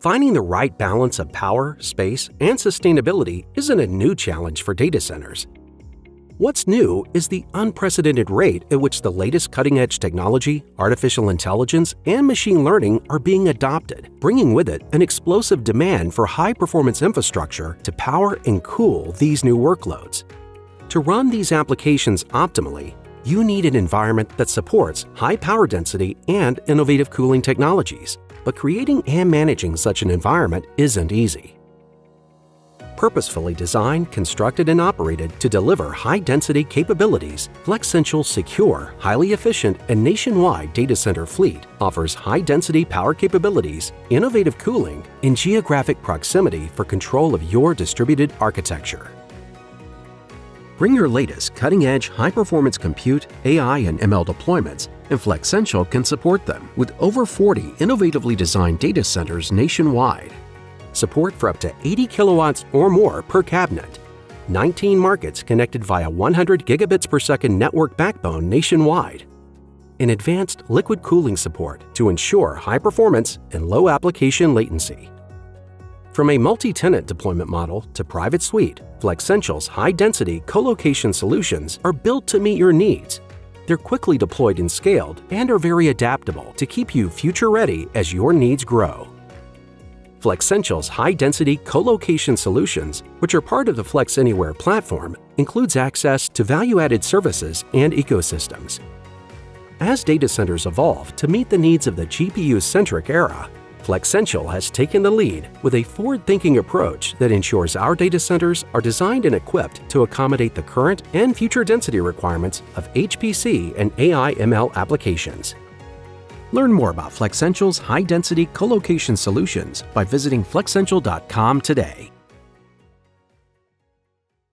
Finding the right balance of power, space, and sustainability isn't a new challenge for data centers. What's new is the unprecedented rate at which the latest cutting edge technology, artificial intelligence, and machine learning are being adopted, bringing with it an explosive demand for high performance infrastructure to power and cool these new workloads. To run these applications optimally, you need an environment that supports high power density and innovative cooling technologies. But creating and managing such an environment isn't easy. Purposefully designed, constructed, and operated to deliver high-density capabilities, Flexential's secure, highly efficient, and nationwide data center fleet offers high-density power capabilities, innovative cooling, and geographic proximity for control of your distributed architecture. Bring your latest cutting-edge high-performance compute, AI, and ML deployments, and Flexential can support them with over 40 innovatively designed data centers nationwide. Support for up to 80 kilowatts or more per cabinet, 19 markets connected via 100 gigabits per second network backbone nationwide, and advanced liquid cooling support to ensure high performance and low application latency. From a multi-tenant deployment model to private suite, Flexential's high-density co-location solutions are built to meet your needs. They're quickly deployed and scaled and are very adaptable to keep you future-ready as your needs grow. Flexential's high-density co-location solutions, which are part of the FlexAnywhere platform, includes access to value-added services and ecosystems. As data centers evolve to meet the needs of the GPU-centric era, Flexential has taken the lead with a forward-thinking approach that ensures our data centers are designed and equipped to accommodate the current and future density requirements of HPC and AI/ML applications. Learn more about Flexential's high-density colocation solutions by visiting flexential.com today.